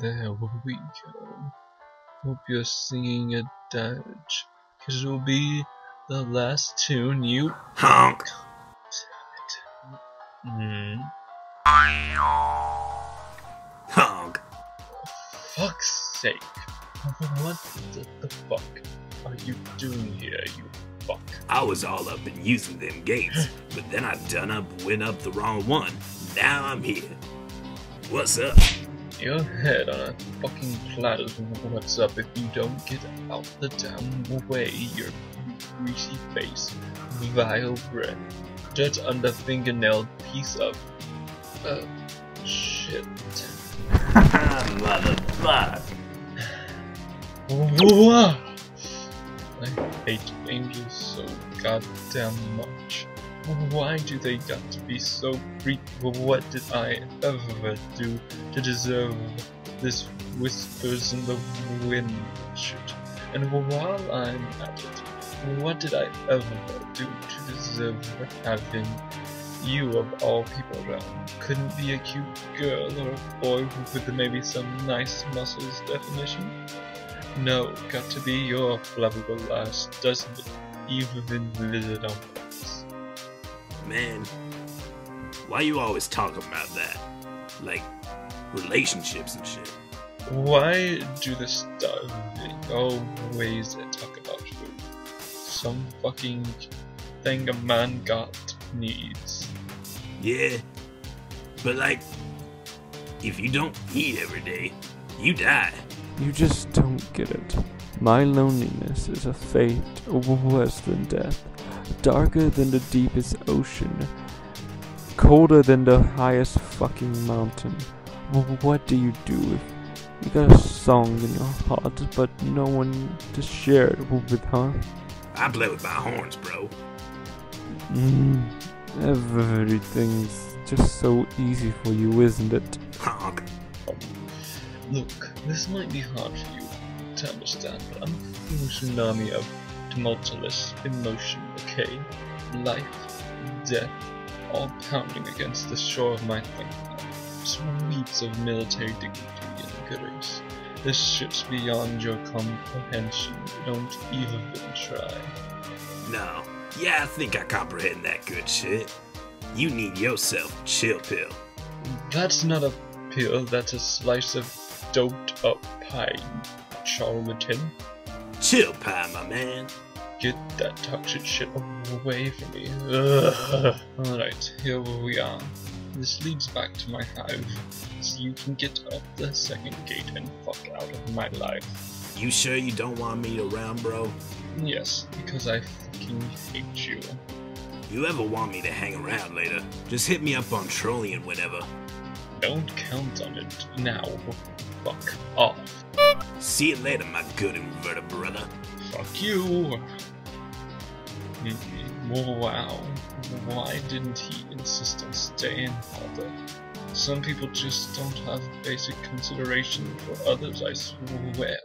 There we go. Hope you're singing a dirge, cause it'll be the last tune you. Honk. Hmm. Honk. Fuck's sake. What the, the fuck are you doing here, you fuck? I was all up in using them gates, but then I done up went up the wrong one. Now I'm here. What's up? Your head on a fucking platter. What's up if you don't get out the damn way, your greasy face, vile breath, dirt under fingernail piece of. Uh, shit. Motherfucker. Whoa! I hate angels so goddamn much. Why do they got to be so freak? What did I ever do to deserve this whispers in the wind shit? And while I'm at it, what did I ever do to deserve having you of all people around? Couldn't be a cute girl or a boy with maybe some nice muscles definition? No, got to be your lovable ass, doesn't it? Even lizard on. Man, why you always talking about that? Like relationships and shit. Why do the stuff always talk about you? Some fucking thing a man got needs. Yeah, but like, if you don't eat every day, you die. You just don't get it. My loneliness is a fate worse than death, darker than the deepest ocean, colder than the highest fucking mountain. What do you do if you got a song in your heart but no one to share it with, huh? I play with my horns, bro. Mm, everything's just so easy for you, isn't it? Honk. Look, this might be hard for you to understand, but I'm a tsunami of tumultuous emotion, okay? Life, death, all pounding against the shore of my thinking. Sweeps of military dignity and. This ship's beyond your comprehension. Don't even try. No. Yeah, I think I comprehend that good shit. You need yourself a chill pill. That's not a pill, that's a slice of doped up pie, charlatan. Chill pie, my man. Get that toxic shit away from me. Alright, here we are. This leads back to my hive, so you can get up the second gate and fuck out of my life. You sure you don't want me around, bro? Yes, because I fucking hate you. You ever want me to hang around later? Just hit me up on Trollian whenever. Don't count on it now. Fuck off. See you later, my good inverted brother. Fuck you. Wow. Why didn't he insist on staying harder? Some people just don't have basic consideration for others, I swear.